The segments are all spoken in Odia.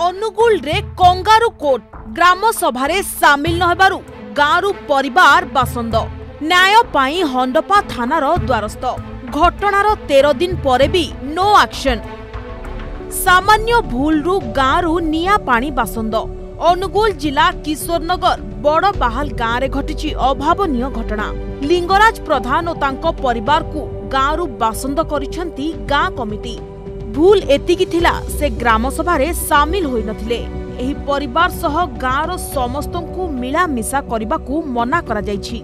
ଅନୁଗୁଳରେ କଙ୍ଗାରୁ କୋର୍ଟ ଗ୍ରାମ ସଭାରେ ସାମିଲ ନ ହେବାରୁ ଗାଁରୁ ପରିବାର ବାସନ୍ଦ। ନ୍ୟାୟ ପାଇଁ ହଣ୍ଡପା ଥାନାର ଦ୍ୱାରସ୍ଥ। ଘଟଣାର ତେର ଦିନ ପରେ ବି ନୋ ଆକ୍ସନ ସାମାନ୍ୟ ଭୁଲରୁ ଗାଁରୁ ନିଆଁ ପାଣି ବାସନ୍ଦ। ଅନୁଗୁଳ ଜିଲ୍ଲା କିଶୋରନଗର ବଡବାହାଲ ଗାଁରେ ଘଟିଛି ଅଭାବନୀୟ ଘଟଣା। ଲିଙ୍ଗରାଜ ପ୍ରଧାନ ଓ ତାଙ୍କ ପରିବାରକୁ ଗାଁରୁ ବାସନ୍ଦ କରିଛନ୍ତି ଗାଁ କମିଟି। ଭୁଲ ଏତିକି ଥିଲା ସେ ଗ୍ରାମସଭାରେ ସାମିଲ ହୋଇନଥିଲେ। ଏହି ପରିବାର ସହ ଗାଁର ସମସ୍ତଙ୍କୁ ମିଳାମିଶା କରିବାକୁ ମନା କରାଯାଇଛି।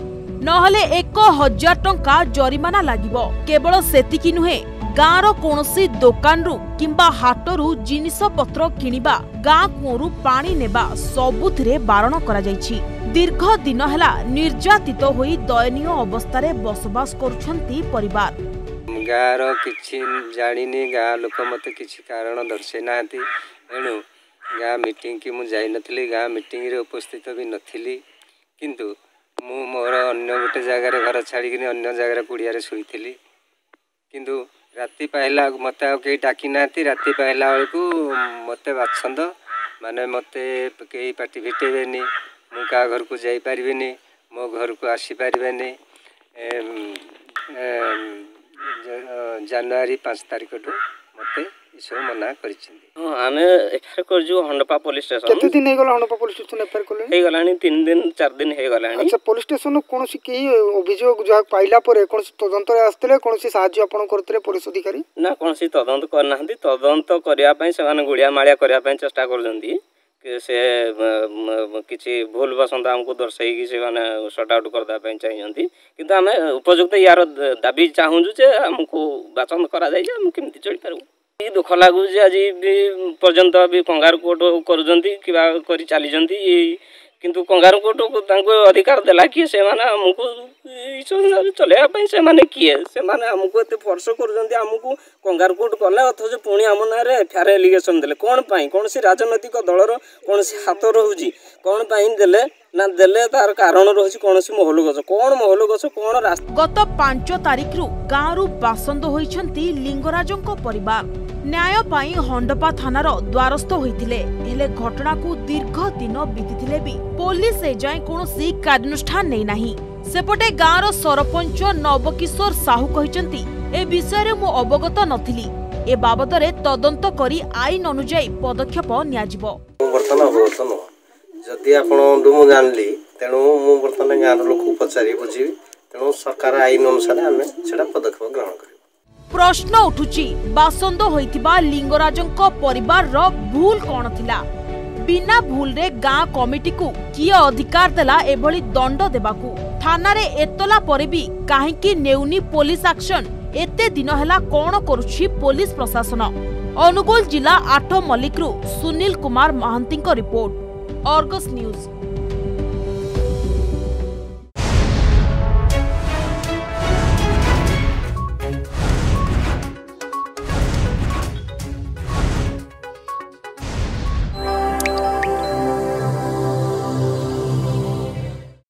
ନହେଲେ ଏକ ହଜାର ଟଙ୍କା ଜରିମାନା ଲାଗିବ। କେବଳ ସେତିକି ନୁହେଁ ଗାଁର କୌଣସି ଦୋକାନରୁ କିମ୍ବା ହାଟରୁ ଜିନିଷପତ୍ର କିଣିବା ଗାଁ କୂଅରୁ ପାଣି ନେବା ସବୁଥିରେ ବାରଣ କରାଯାଇଛି। ଦୀର୍ଘ ଦିନ ହେଲା ନିର୍ଯାତିତ ହୋଇ ଦୟନୀୟ ଅବସ୍ଥାରେ ବସବାସ କରୁଛନ୍ତି ପରିବାର। ଗାଁର କିଛି ଜାଣିନି ଗାଁ ଲୋକ ମୋତେ କିଛି କାରଣ ଦର୍ଶାଇ ନାହାନ୍ତି। ଏଣୁ ଗାଁ ମିଟିଂକି ମୁଁ ଯାଇନଥିଲି ଗାଁ ମିଟିଂରେ ଉପସ୍ଥିତ ବି ନଥିଲି। କିନ୍ତୁ ମୁଁ ମୋର ଅନ୍ୟ ଗୋଟେ ଜାଗାରେ ଘର ଛାଡ଼ିକିନି ଅନ୍ୟ ଜାଗାରେ କୁଡ଼ିଆରେ ଶୋଇଥିଲି। କିନ୍ତୁ ରାତି ପାହିଲା ମୋତେ ଆଉ କେହି ଡାକି ନାହାନ୍ତି ରାତି ପାହିଲା ବେଳକୁ ମୋତେ ବାଛନ୍ଦ। ମାନେ ମୋତେ କେହି ପାଟି ଫିଟେଇବେନି। ମୁଁ କାହା ଘରକୁ ଯାଇପାରିବିନି ମୋ ଘରକୁ ଆସିପାରିବେନି। ଏମ୍, ଏମ୍, ଜ- ଜାନୁଆରୀ ପାଞ୍ଚ ତାରିଖଠୁ ମୋତେ ଏସବୁ ମନା କରିଛନ୍ତି। ହଁ ଆମେ ଏଫଆଇଆର କରିଛୁ ହଣ୍ଡପା ପୋଲିସ କେତେ ଷ୍ଟେସନ ଦିନ ହେଇଗଲା ହଣପା ପୋଲିସ ଷ୍ଟେସନ ଏଫଆଇଆର କଲେଣି? ହେଇଗଲାଣି ତିନି ଦିନ ଚାରି ଦିନ ହେଇଗଲାଣି। ଆଚ୍ଛା ପୋଲିସ ଷ୍ଟେସନରୁ କୌଣସି କେହି ଅଭିଯୋଗ ଯାହା ପାଇଲା ପରେ କୌଣସି ତଦନ୍ତରେ ଆସିଥିଲେ କୌଣସି ସାହାଯ୍ୟ ଆପଣ କରିଥିଲେ ପୋଲିସ ଅଧିକାରୀ? ନା କୌଣସି ତଦନ୍ତ କରିନାହାନ୍ତି। ତଦନ୍ତ କରିବା ପାଇଁ ସେମାନେ ଗୁଳିଆ ମାଳିଆ କରିବା ପାଇଁ ଚେଷ୍ଟା କରୁଛନ୍ତି। କି ସେ ମ, ମ, କିଛି ଭୁଲ ବସନ୍ତ ଆମକୁ ଦର୍ଶାଇକି ସେମାନେ ସର୍ଟ ଆଉଟ୍ କରିଦେବା ପାଇଁ ଚାହିଁଛନ୍ତି। କିନ୍ତୁ ଆମେ ଉପଯୁକ୍ତ ୟାର ଦ- ଦାବି ଚାହୁଁଛୁ ଯେ ଆମକୁ ବାଚନ୍ଦ କରାଯାଇଛି ଆମେ କେମିତି ଚଳିପାରିବୁ। ଏଇ ଦୁଃଖ ଲାଗୁଛି ଆଜି ବି ପର୍ଯ୍ୟନ୍ତ ବି କଙ୍ଗାରୁ କୋର୍ଟ କରୁଛନ୍ତି କିମ୍ବା କରି ଚାଲିଛନ୍ତି କିନ୍ତୁ କଙ୍ଗାରୁ କୋର୍ଟକୁ ତାଙ୍କୁ ଅଧିକାର ଦେଲା କିଏ ସେମାନେ ଆମକୁ ଏଇ ସଂସାର ଚଲେଇବା ପାଇଁ ସେମାନେ କିଏ ସେମାନେ ଆମକୁ ଏତେ ଫର୍ସ କରୁଛନ୍ତି ଆମକୁ କଙ୍ଗାରୁ କୋର୍ଟ କଲେ ଅଥଚ ପୁଣି ଆମ ନାଁରେ ଏଫଆଇଆର ଏଲିଗେସନ୍ ଦେଲେ କ'ଣ ପାଇଁ କୌଣସି ରାଜନୈତିକ ଦଳର କୌଣସି ହାତ ରହୁଛି କ'ଣ ପାଇଁ ଦେଲେ ନା ଦେଲେ ତାର କାରଣ ରହୁଛି କୌଣସି ମହଲ ଗଛ କ'ଣ ମହଲ ଗଛ କ'ଣ ରାସ୍ତା ଗତ ପାଞ୍ଚ ତାରିଖରୁ ଗାଁରୁ ବାସନ୍ଦ ହୋଇଛନ୍ତି ଲିଙ୍ଗରାଜଙ୍କ ପରିବାର। ନ୍ୟାୟ ପାଇଁ ହଣ୍ଡପା ଥାନାର ଦ୍ୱାରସ୍ଥ ହୋଇଥିଲେ। ହେଲେ ଘଟଣାକୁ ଦୀର୍ଘ ଦିନ ବିତିଥିଲେ ବି ପୋଲିସ ଏଯାଏଁ କୌଣସି କାର୍ଯ୍ୟାନୁଷ୍ଠାନ ନେଇନାହିଁ ସେପଟେ ଗାଁର ସରପଞ୍ଚ ନବକିଶୋର ସାହୁ କହିଛନ୍ତି ଏ ବିଷୟରେ ମୁଁ ଅବଗତ ନଥିଲି। ଏ ବାବଦରେ ତଦନ୍ତ କରି ଆଇନ ଅନୁଯାୟୀ ପଦକ୍ଷେପ ନିଆଯିବ। ମୁଁ ବର୍ତ୍ତମାନ ଅବଗତ ନୁହଁ। ଯଦି ଆପଣଙ୍କଠୁ ମୁଁ ଜାଣିଲି ତେଣୁ ମୁଁ ବର୍ତ୍ତମାନ ଗାଁର ଲୋକଙ୍କୁ ପଚାରି ବୁଝିବି। ତେଣୁ ସରକାର ଆଇନ ଅନୁସାରେ ଆମେ ସେଇଟା ପଦକ୍ଷେପ ଗ୍ରହଣ କରିବୁ ପ୍ରଶ୍ନ ଉଠୁଛି ବାସନ୍ଦ ହୋଇଥିବା ଲିଙ୍ଗରାଜଙ୍କ ପରିବାରର ଭୁଲ କଣ ଥିଲା? ବିନା ଭୁଲରେ ଗାଁ କମିଟିକୁ କିଏ ଅଧିକାର ଦେଲା ଏଭଳି ଦଣ୍ଡ ଦେବାକୁ? ଥାନାରେ ଏତଲା ପରେ ବି କାହିଁକି ନେଉନି ପୋଲିସ ଆକ୍ସନ? ଏତେ ଦିନ ହେଲା କଣ କରୁଛି ପୋଲିସ ପ୍ରଶାସନ? ଅନୁଗୁଳ ଜିଲ୍ଲା ଆଠ ମଲ୍ଲିକରୁ ସୁନୀଲ କୁମାର ମହାନ୍ତିଙ୍କ ରିପୋର୍ଟ। Argus news.